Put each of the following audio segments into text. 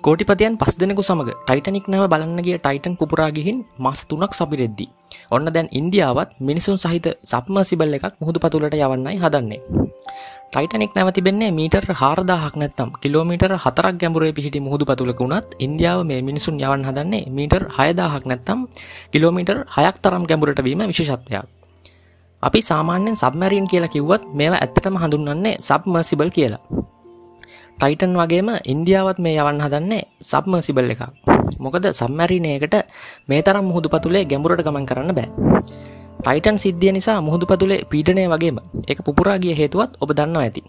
කෝටිපතියන් පස් දෙනෙකු සමඟ ටයිටනික් නැව බලන්නගේ ටයිටන් පුරා ගිහින් මස් තුනක් සපිරෙද්දි. ඔන්න දැන් ඉන්දියාවත් මිනිසුන් සහිත සප්මසිබල් එකක් මුහුදු පතුලට යවන්නයි හදන්නේ. ටයිටනික් නැවතිබෙන්නේ මීටර් හාරදාහක් නැත්තම් කිලෝමීටර් හතරක් ගැඹුරේ පිහිටි මුහුදු පතුලක වුණත් ඉන්දියාව මේ මිනිසුන් යවන් හදන්නේ මීටර් හයදාහක් නැත්තම් කිලෝමීටර් හයක් තරම් ගැඹුරට වීම විශේෂත්වයක්. අපි සාමාන්‍යයෙන් සබ්මැරීන් කියලා කිව්වත් මේවා ඇත්තටම හඳුන්වන්නේ සබ්මර්සිබල් කියලා. ටයිටන් වගේම ඉන්දියාවත් මේ යවන්න හදන්නේ සබ්මර්සිබල් එකක්. මොකද සබ්මැරීනයකට මේ තරම් මුහුදු පතුලේ ගැඹුරට ගමන් කරන්න බෑ. ටයිටන් සිද්ධිය නිසා මුහුදු පතුලේ පීඩනය වගේම එක පුපුරා ගිය හේතුවත් ඔබ දන්නවා ඇති.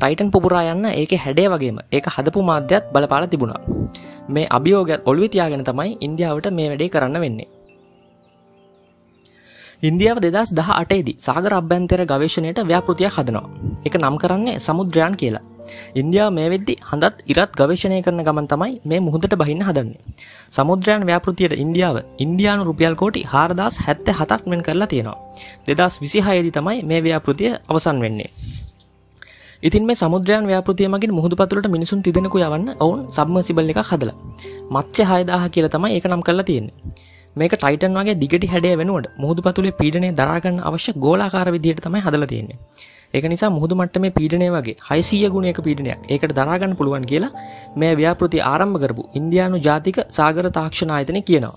ටයිටන් පුපුරා යන්න ඒක හැඩේ වගේම ඒක හදපු මාධ්‍යත් බලපාල තිබුණා. මේ අභියෝගත් ඔළුවේ තියාගෙන තමයි ඉන්දියාවට මේ වැඩේ කරන්න වෙන්නේ. ඉන්දියාව දෙදස් දහ අටේදී සාගර අභ්‍යන්තර ගවේශණයට ව්‍යාපෘතියක් හදනවා. එක නම් කරන්නේ සමුද්‍රයන් කියලා. ඉන්දියාව මේ වෙද්දි හඳත් ඉරත් ගවේශණය කරන ගමන් තමයි මේ මුහුදට බහින්න හදන්නේ. සමුද්‍රයන් ව්‍යාපෘතියට ඉන්දියාව ඉන්දයානු රුපියල් කෝටි හාරදස් හැත්ත හතක් මෙන් කරලා තියෙනවා. දෙදස් විසිහයේදි තමයි මේ ව්‍යාපෘතිය අවසන් වෙන්නේ. ඉතින් මේ සමුද්‍රයන් ව්‍යාපෘතිය මගින් මුහුදු පතුලට මිනිසුන් තිදෙනෙකු යවන්න ඔවුන් සබ්මසිබල් එක හදලා. මත්ස්‍ය හයදාහ කියලා තමයි ඒක නම් කරලා තියෙන්නේ. මේක ටයිටන් වගේ දිගටි හැඩේ වෙනුවට මුහුදු පතුලේ පීඩනය දරාගන්න අවශ්‍ය ගෝලාකාර විදිහට තමයි හදලා තියෙන්නේ. ඒක නිසා මුහුදු මට්ටමේ පීඩනය වගේ 600 ගුණයක පීඩනයක් ඒකට දරාගන්න පුළුවන් කියලා මේ ව්‍යාපෘති ආරම්භ කරපු ඉන්දියානු ජාතික සාගර තාක්ෂණ ආයතනය කියනවා.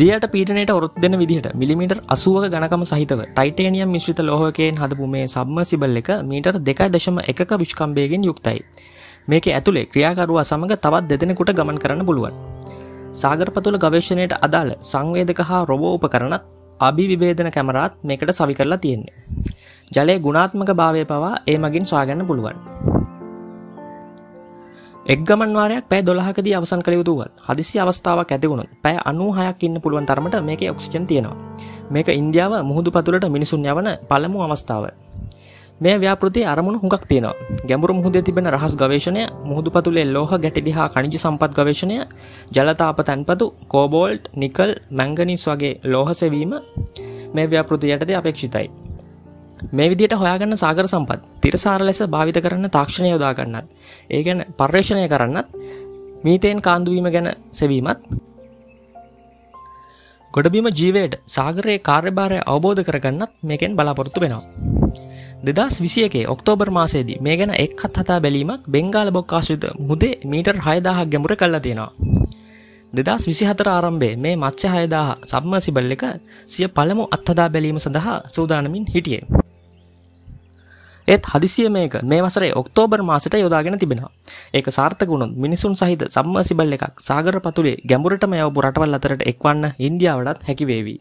දියට පීඩනයට ඔරොත් දෙන විදිහට මිලිමීටර් 80ක ඝනකම සහිතව ටයිටේනියම් මිශ්‍රිත ලෝහකයෙන් හදපු මේ සබ්මර්සිබල් එක මීටර් 2.1ක විශ්කම්භයකින් යුක්තයි. මේකේ ඇතුලේ ක්‍රියාකරුවා සමග තවත් දෙදෙනෙකුට ගමන් කරන්න පුළුවන්. සාගරපතුල ගවේශණයට අදාළ සංවේදක හා රොබෝ උපකරණත් අභිවිභේදන කැමරාත් මේකට සවි කරලා තියෙන්නේ. ජලය ගුණාත්මක භාවය පවා ඒ මගින් සොයාගන්න පුළුවන්. එක්ගමන්වාරයක් පැය දොළහකදී අවසන් කළ යුතුවත් හදිසි අවස්ථාවක් ඇතිවුණොත් පැය අනූ හයක් ඉන්න පුළුවන් තරමට මේක ඔක්සිජන් තියෙනවා. මේක ඉන්දියාව මුහුදු පතුලට මිනිසුන් යවන පළමු අවස්ථාව. මේ ව්‍යාපෘතිය අරමුණු හුඟක් තියෙනවා. ගැඹුරු මුහුදේ තිබෙන රහස් ගවේෂණය, මුහුදු පතුලේ ලෝහ ගැටි හා khනිජ සම්පත් ගවේෂණය, ජලතාප තැන්පතු, කෝබෝල්ට්, නිකල්, මැංගනීස් වගේ ලෝහ සෙවීම මේ ව්‍යාපෘතිය යටතේ අපේක්ෂිතයි. මේ විදිහට හොයාගන්න සාගර සම්පත් තිරසාර ලෙස භාවිත කරන්න තාක්ෂණය යොදා ගන්නත්, ඒ ගැන පර්යේෂණය කරන්නත්, මීතේන් කාන්දුවීම ගැන සෙවීමත් ගොඩබිම ජීවයට සාගරයේ කාර්යභාරය අවබෝධ කරගන්නත් මේකෙන් බලාපොරොත්තු වෙනවා. දෙදස් විසියකේ ඔක්තෝබර් මාසේදී මේ ගැන එක් හත් හතා බැලීමක් බෙංගාල බොක්කාශිත මුදේ මීටර් හයදාහක් ගැමුර කල්ලා තියෙනවා. දෙදස් විසිහතර ආරම්භේ මේ මත්්‍ය හයදාහ සබ්මසිබල් එක සිය පළමු අත්හදා බැලීම සඳහා සූදානමින් හිටියේ. ඒත් හදිසිය මේක මේ වසරේ ඔක්තෝබර් මාසට යොදාගෙන තිබෙනවා. ඒක සාර්ථකුණුත් මිනිසුන් සහිත සම්මසිබල් එකක් සාගර පතුලේ ගැඹුරටම යවපු රටවල් අතරට එක්වන්න ඉන්දියාවටත් හැකිවේවී.